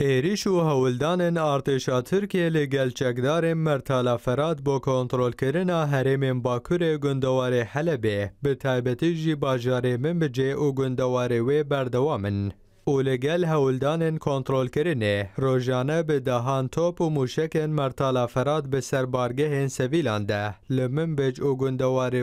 ایریش و هولدان ارتشا ترکیه لگل چکدار مرتالا فراد با کنترل کردن حرم باکور گندوار حلبه به تایبتی جی باجار من بجه و گندوار وی بردوامن. او لگل هولدان کنترل کرنه روزانه به دهان توپ و موشکن مرتالا فراد به سربارگه هن سویلان ده لمن بج او گندوار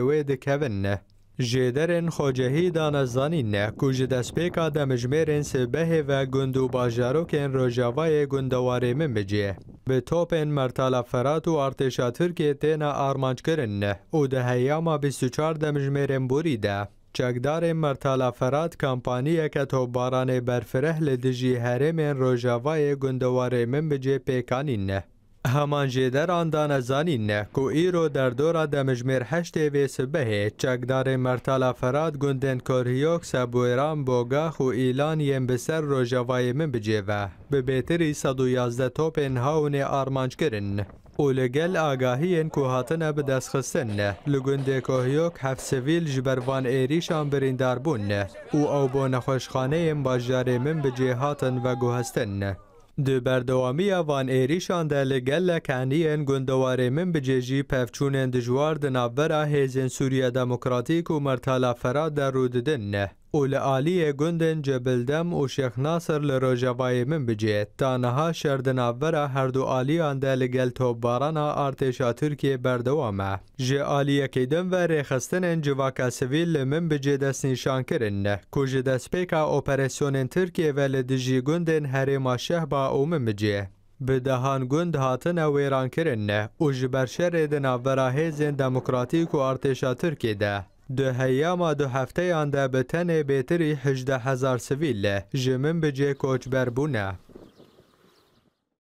جیدرن خوجهی دانزانین نه کوج دسپیکا دمجمرن سبه و گندو باجاروکن روژاوای گندواره من بجه. به توپن مرتالا فرات و ارتشا ترکیه تینا آرمانج کرن نه او ده هیاما 24 دمجمرن بوریده. چکدار مرتالا فرات کمپانیه که تو برفره لدجی هرمن روژاوای گندواره من بجه پیکانین همان جیدر آن زانین نه کو ایرو در دورا دمجمر هشت و سبه چکدار مرتالا فراد گندن کوریوک سبویران بوگا خو ایلان یم بسر رو جوای من بجیوه به بیتری 111 توپن هاون آرمانج کرن او لگل آگاهین کو هاتنه به دست خستن نه لگنده کوهیوک هفت سویل جبروان ایریشان بریندار بون نه او او بو نخوشخانه باجار من بجی هاتن و گوهستن د بردوامی وان ایریشان ده لگل کنین گندواره من بجیجی پفچونن دجوار د نابرا هیزن سوریه دموکراتیک و مرتالا فراد در روددن نه. او لعالی گندن جبلدم و شیخ ناصر لروجوای من بجید تا نها شردناورا هر دو آلیان ده لگل توبارانا ارتشا ترکیه بردوامه جه آلیه کیدن و ریخستن جواکا سویل من بجید دست نشان کرن کو جه دست پیکا اپریسیون ترکیه و لدجی گندن هریما شهبا او من بجید به دهان گند هاتن ویران کرن و جبر شر دناورا هیزن دموکراتیک و ارتشا ترکیه ده ده هیاما دو هفته آن ده به تن بیتری هجده هزار سویل. جمن بجه کوچ بربونه